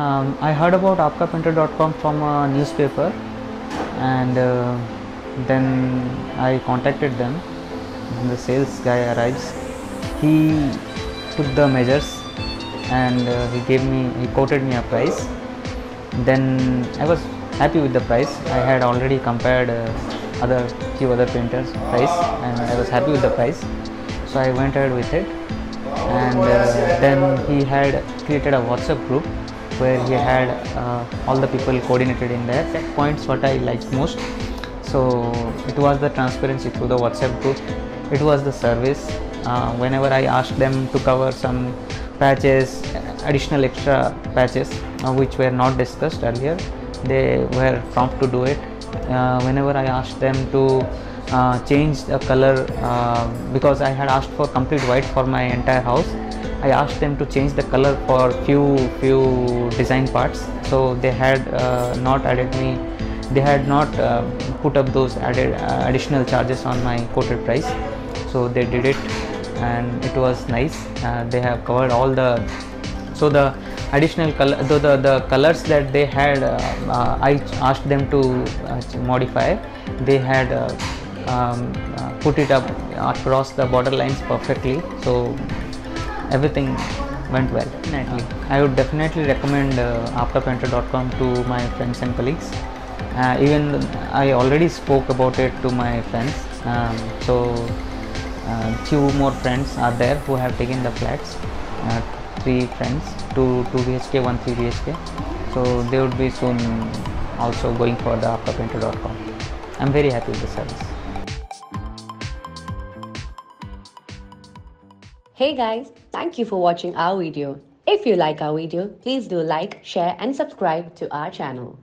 Um, I heard about aapkapainter.com from a newspaper and uh, then I contacted them. The sales guy arrives, he took the measures and uh, he gave me, he quoted me a price. Then I was happy with the price. I had already compared uh, other few other painters price and I was happy with the price. So I went ahead with it and uh, then he had created a WhatsApp group where he had uh, all the people coordinated in there. That points what I liked most. So it was the transparency through the WhatsApp group. It was the service. Uh, whenever I asked them to cover some patches, additional extra patches uh, which were not discussed earlier, they were prompt to do it. Uh, whenever I asked them to uh, change the color uh, because I had asked for complete white for my entire house. I asked them to change the color for few few design parts. So they had uh, not added me. They had not uh, put up those added uh, additional charges on my quoted price. So they did it, and it was nice. Uh, they have covered all the so the additional color the, the, the colors that they had uh, uh, i asked them to modify they had um, put it up across the border lines perfectly so everything went well. Definitely i would definitely recommend uh, aapkapainter.com to my friends and colleagues. Uh, even i already spoke about it to my friends. Um, so uh, few more friends are there who have taken the flats. Uh, three friends two 2 bhk one 3 bhk so they would be soon also going for the aapkapainter.com i'm very happy with the service. Hey guys, thank you for watching our video. If you like our video, please do like, share and subscribe to our channel.